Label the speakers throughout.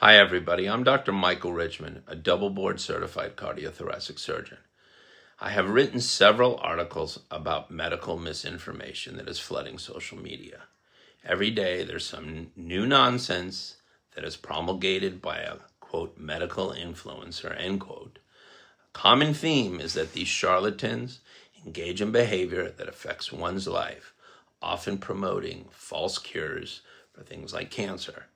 Speaker 1: Hi, everybody. I'm Dr. Michael Richman, a double board certified cardiothoracic surgeon. I have written several articles about medical misinformation that is flooding social media. Every day, there's some new nonsense that is promulgated by a quote medical influencer end quote. A common theme is that these charlatans engage in behavior that affects one's life, often promoting false cures for things like cancer.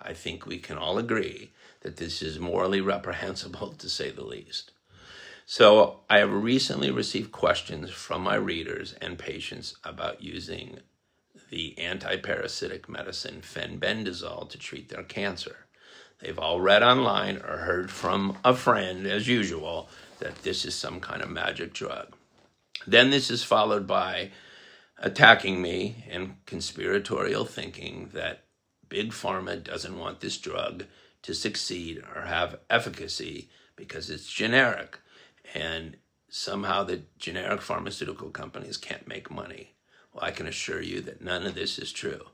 Speaker 1: I think we can all agree that this is morally reprehensible to say the least. So, I have recently received questions from my readers and patients about using the antiparasitic medicine fenbendazole to treat their cancer. They've all read online or heard from a friend, as usual, that this is some kind of magic drug. Then this is followed by attacking me and conspiratorial thinking that Big Pharma doesn't want this drug to succeed or have efficacy because it's generic. And somehow the generic pharmaceutical companies can't make money. Well, I can assure you that none of this is true.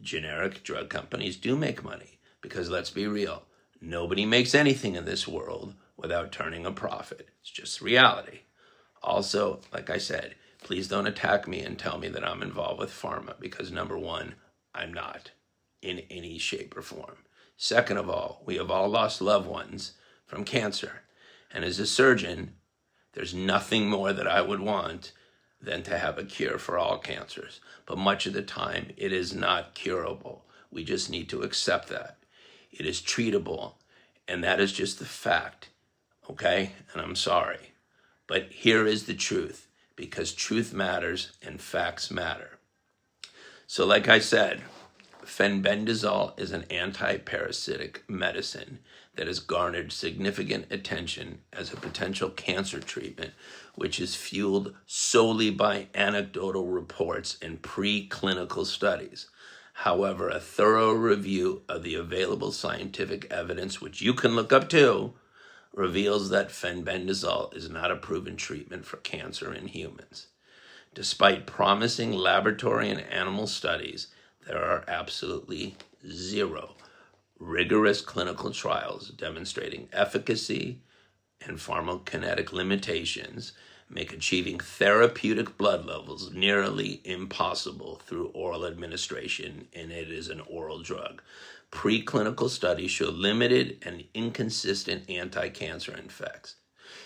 Speaker 1: Generic drug companies do make money because let's be real, nobody makes anything in this world without turning a profit. It's just reality. Also, like I said, please don't attack me and tell me that I'm involved with pharma because number one, I'm not in any shape or form. Second of all, we have all lost loved ones from cancer. And as a surgeon, there's nothing more that I would want than to have a cure for all cancers. But much of the time, it is not curable. We just need to accept that. It is treatable, and that is just the fact, okay? And I'm sorry. But here is the truth, because truth matters and facts matter. So like I said, Fenbendazole is an anti-parasitic medicine that has garnered significant attention as a potential cancer treatment, which is fueled solely by anecdotal reports and preclinical studies. However, a thorough review of the available scientific evidence, which you can look up too, reveals that fenbendazole is not a proven treatment for cancer in humans. Despite promising laboratory and animal studies, there are absolutely zero rigorous clinical trials demonstrating efficacy and pharmacokinetic limitations make achieving therapeutic blood levels nearly impossible through oral administration, and it is an oral drug. Preclinical studies show limited and inconsistent anti-cancer effects.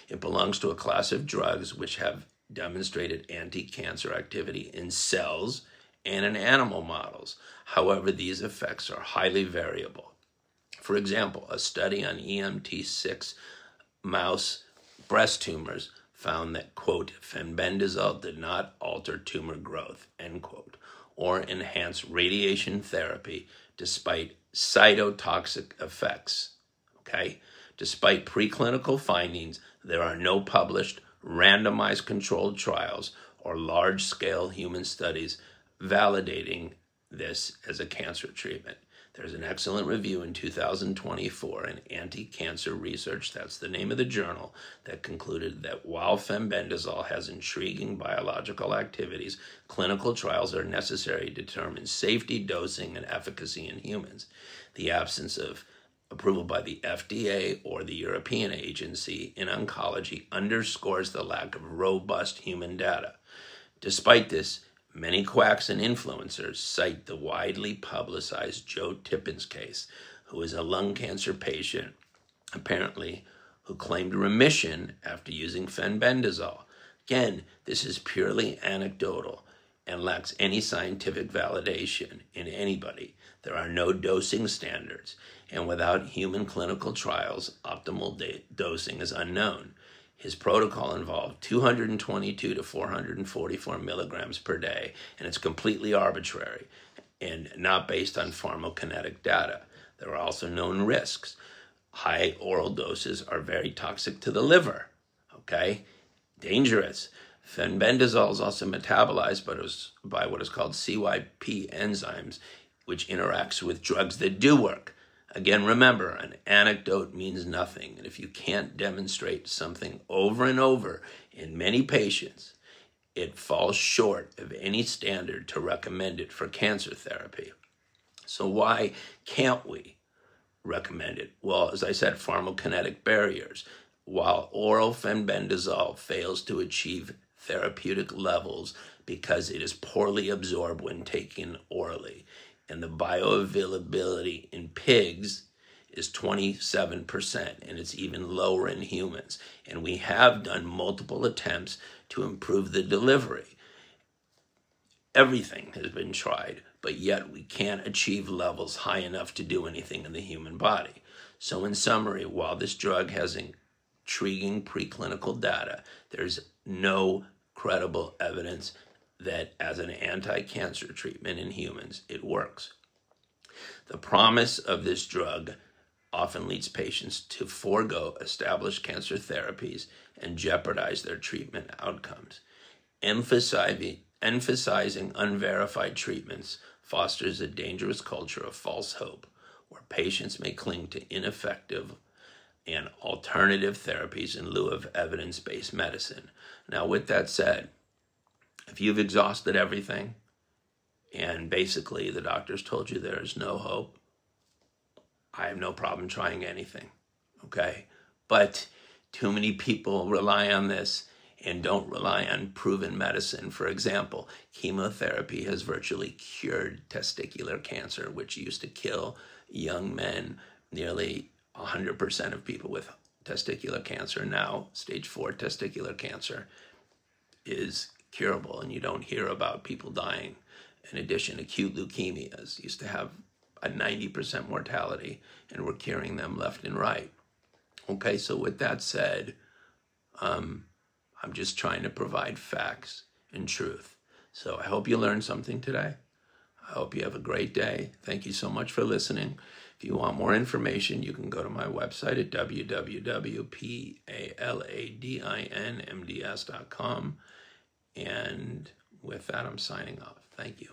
Speaker 1: It belongs to a class of drugs which have demonstrated anti-cancer activity in cells and in animal models. However, these effects are highly variable. For example, a study on EMT6 mouse breast tumors found that, quote, fenbendazole did not alter tumor growth, end quote, or enhance radiation therapy despite cytotoxic effects, okay? Despite preclinical findings, there are no published randomized controlled trials or large-scale human studies validating this as a cancer treatment. There's an excellent review in 2024 in Anti-Cancer Research, that's the name of the journal, that concluded that while fenbendazole has intriguing biological activities, clinical trials are necessary to determine safety, dosing, and efficacy in humans. The absence of approval by the FDA or the European Agency in Oncology underscores the lack of robust human data. Despite this, Many quacks and influencers cite the widely publicized Joe Tippens case, who is a lung cancer patient, apparently, who claimed remission after using fenbendazole. Again, this is purely anecdotal and lacks any scientific validation in anybody. There are no dosing standards, and without human clinical trials, optimal dosing is unknown. His protocol involved 222 to 444 milligrams per day, and it's completely arbitrary and not based on pharmacokinetic data. There are also known risks. High oral doses are very toxic to the liver, okay? Dangerous. Fenbendazole is also metabolized by what is called CYP enzymes, which interacts with drugs that do work. Again, remember, an anecdote means nothing. And if you can't demonstrate something over and over in many patients, it falls short of any standard to recommend it for cancer therapy. So why can't we recommend it? Well, as I said, pharmacokinetic barriers. While oral fenbendazole fails to achieve therapeutic levels because it is poorly absorbed when taken orally, and the bioavailability in pigs is 27%, and it's even lower in humans. And we have done multiple attempts to improve the delivery. Everything has been tried, but yet we can't achieve levels high enough to do anything in the human body. So, in summary, while this drug has intriguing preclinical data, there's no credible evidence that as an anti cancer treatment in humans, it works. The promise of this drug often leads patients to forego established cancer therapies and jeopardize their treatment outcomes. Emphasizing, unverified treatments fosters a dangerous culture of false hope where patients may cling to ineffective and alternative therapies in lieu of evidence based medicine. Now, with that said, if you've exhausted everything and basically the doctors told you there is no hope, I have no problem trying anything. Okay. But too many people rely on this and don't rely on proven medicine. For example, chemotherapy has virtually cured testicular cancer, which used to kill young men. Nearly 100% of people with testicular cancer now, stage four testicular cancer, is curable, and you don't hear about people dying. In addition, acute leukemias used to have a 90% mortality, and we're curing them left and right. Okay, so with that said, um, I'm just trying to provide facts and truth. So I hope you learned something today. I hope you have a great day. Thank you so much for listening. If you want more information, you can go to my website at www.paladinmds.com. And with that, I'm signing off. Thank you.